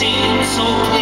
seems so